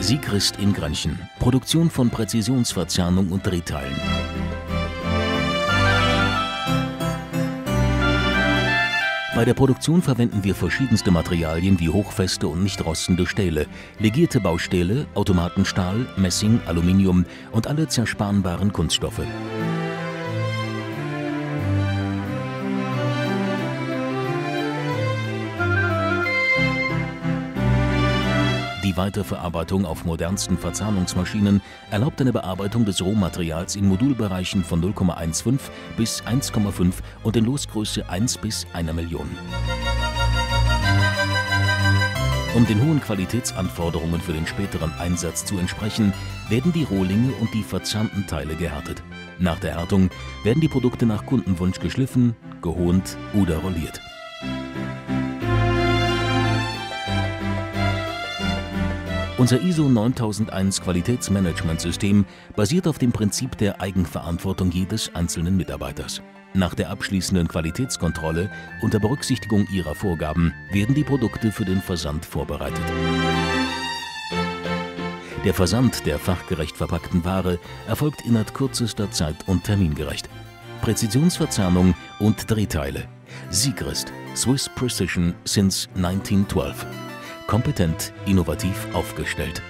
Siegrist in Grenchen. Produktion von Präzisionsverzahnung und Drehteilen. Bei der Produktion verwenden wir verschiedenste Materialien wie hochfeste und nicht rostende Stähle, legierte Baustähle, Automatenstahl, Messing, Aluminium und alle zerspanbaren Kunststoffe. Die Weiterverarbeitung auf modernsten Verzahnungsmaschinen erlaubt eine Bearbeitung des Rohmaterials in Modulbereichen von 0,15 bis 1,5 und in Losgröße 1 bis 1 Million. Um den hohen Qualitätsanforderungen für den späteren Einsatz zu entsprechen, werden die Rohlinge und die verzahnten Teile gehärtet. Nach der Härtung werden die Produkte nach Kundenwunsch geschliffen, gehohnt oder rolliert. Unser ISO 9001 Qualitätsmanagementsystem basiert auf dem Prinzip der Eigenverantwortung jedes einzelnen Mitarbeiters. Nach der abschließenden Qualitätskontrolle unter Berücksichtigung ihrer Vorgaben werden die Produkte für den Versand vorbereitet. Der Versand der fachgerecht verpackten Ware erfolgt innerhalb kürzester Zeit und termingerecht. Präzisionsverzahnung und Drehteile. Siegrist, Swiss Precision since 1912 kompetent, innovativ aufgestellt.